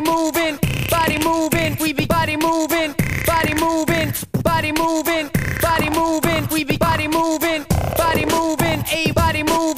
body moving, body moving, we be body moving, body moving, body moving, body moving, we be body moving, body moving, a body moving.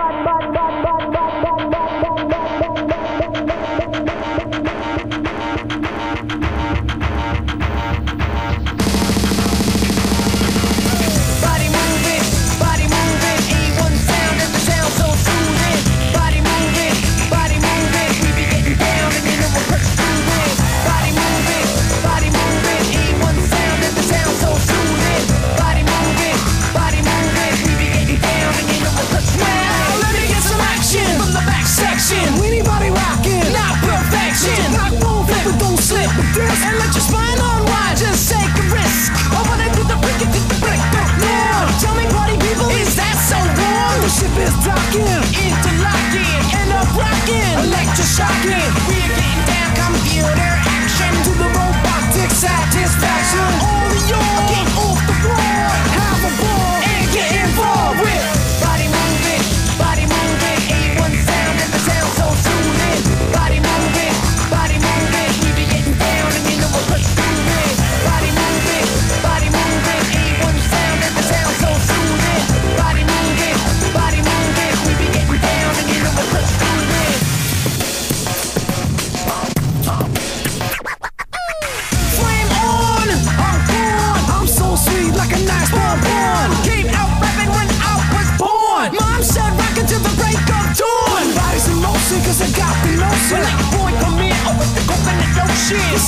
shocking. We are getting down computer action to the robotic satisfaction.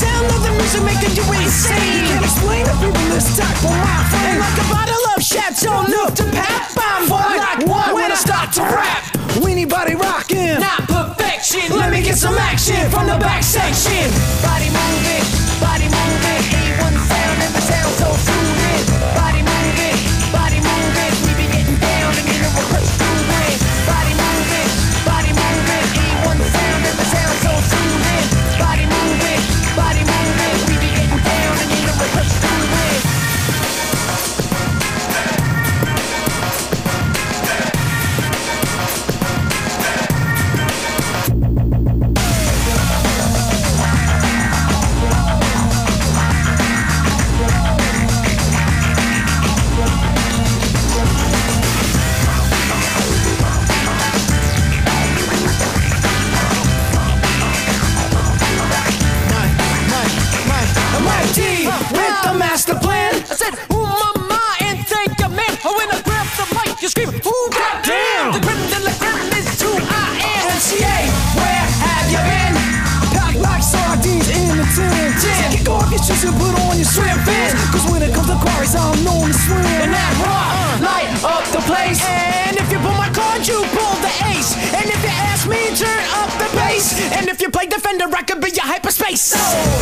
sound of the music making you insane. Can't explain to people this type of life. And like a bottle of Chateau Neuf du Pape I'm like one when I start to rap. with the master plan. I said, ooh, mama, and thank your man. Oh, when I grab the mic, you scream, ooh, goddamn. The grin and the grin is who I am. MCA, where have you been? Packed like sardines in the tin. tin. Kick off your shoes and put on your swim fins. Cause when it comes to quarries, I'm known to swim. And that rock, uh, light up the place. And if you pull my card, you pull the ace. And if you ask me, turn up the bass. And if you play Defender, I could be your hyperspace. Oh.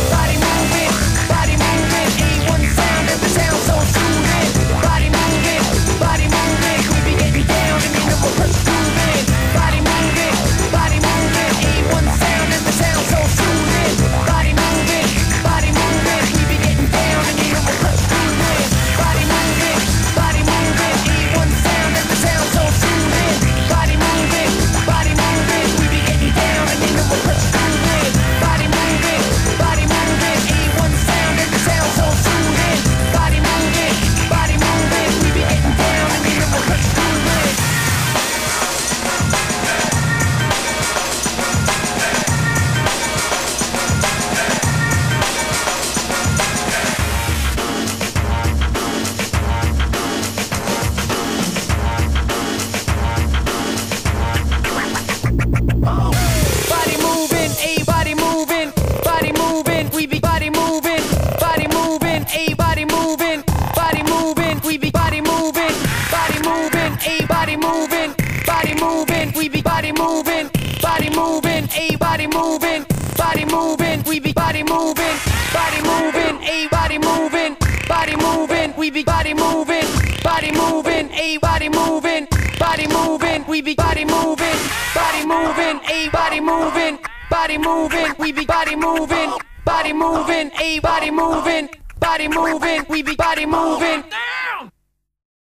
we be body moving, body moving, a body moving, body moving, we be body moving, body moving, a body moving, body moving, we be body moving, body moving, a body moving, body moving, we be body moving, body moving, a body moving, body moving, we be body moving, body moving, a body moving, body moving, we be body moving, body moving, a body moving body moving, we be body moving.